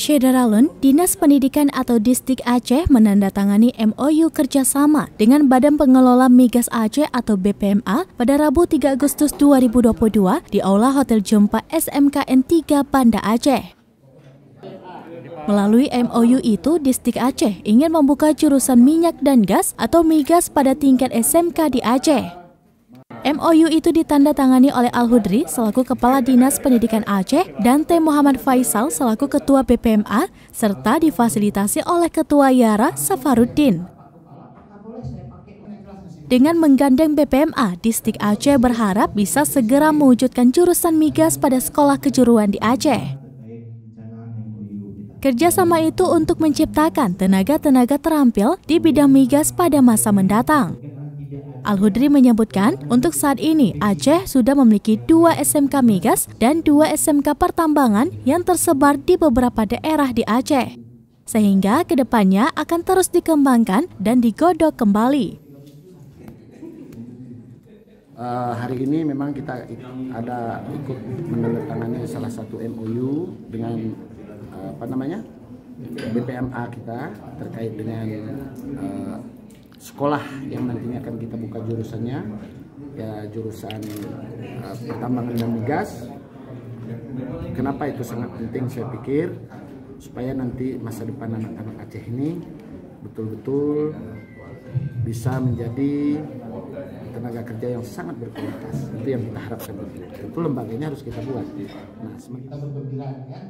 Syedaralun, Dinas Pendidikan atau Distik Aceh menandatangani MOU kerjasama dengan Badan Pengelola Migas Aceh atau BPMA pada Rabu 3 Agustus 2022 di Aula Hotel Jumpa SMKN 3 Banda Aceh. Melalui MOU itu, Distik Aceh ingin membuka jurusan minyak dan gas atau migas pada tingkat SMK di Aceh. MOU itu ditandatangani oleh Al-Hudri selaku Kepala Dinas Pendidikan Aceh dan T. Muhammad Faisal selaku Ketua BPMA serta difasilitasi oleh Ketua Yara Safaruddin. Dengan menggandeng BPMA, Distik Aceh berharap bisa segera mewujudkan jurusan migas pada sekolah kejuruan di Aceh. Kerjasama itu untuk menciptakan tenaga-tenaga terampil di bidang migas pada masa mendatang. Al-Hudri menyebutkan, untuk saat ini Aceh sudah memiliki dua SMK migas dan dua SMK pertambangan yang tersebar di beberapa daerah di Aceh. Sehingga ke depannya akan terus dikembangkan dan digodok kembali. Uh, hari ini memang kita ada ikut menandatangani salah satu MOU dengan uh, apa namanya BPMA kita terkait dengan uh, sekolah yang nantinya akan kita buka jurusannya ya jurusan uh, pertambangan dan migas. Kenapa itu sangat penting saya pikir supaya nanti masa depan anak-anak Aceh ini betul-betul bisa menjadi tenaga kerja yang sangat berkualitas. Itu yang kita harapkan. Itu lembaganya harus kita buat. Nah, kita bergembira ya.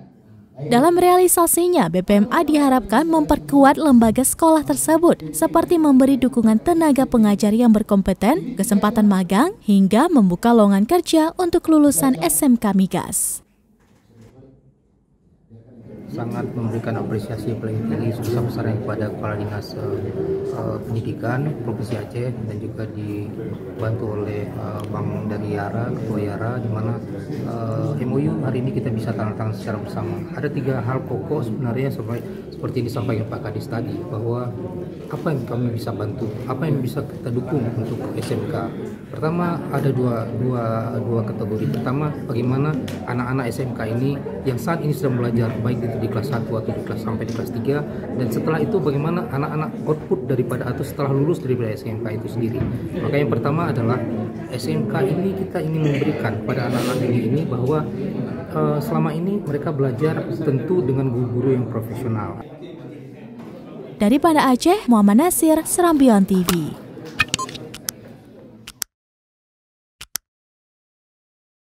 Dalam realisasinya, BPMA diharapkan memperkuat lembaga sekolah tersebut seperti memberi dukungan tenaga pengajar yang berkompeten, kesempatan magang, hingga membuka lowongan kerja untuk lulusan SMK Migas. Sangat memberikan apresiasi paling tinggi sebesar-besarnya kepada Kepala Dinas uh, Pendidikan Provinsi Aceh dan juga dibantu oleh uh, Bang dari Yara, Ketua Yara, di mana uh, MOU hari ini kita bisa tanda tangan secara bersama. Ada tiga hal pokok sebenarnya seperti disampaikan Pak Kadis tadi bahwa apa yang kami bisa bantu, apa yang bisa kita dukung untuk SMK. Pertama ada dua dua dua kategori. Pertama bagaimana anak-anak SMK ini yang saat ini sedang belajar baik di di kelas 1 atau di kelas sampai di kelas 3 dan setelah itu bagaimana anak-anak output daripada atau setelah lulus dari SMK itu sendiri maka yang pertama adalah SMK ini kita ingin memberikan pada anak-anak ini, ini bahwa uh, selama ini mereka belajar tentu dengan guru-guru yang profesional dari Banda Aceh, Muhammad Nasir, Serambion TV.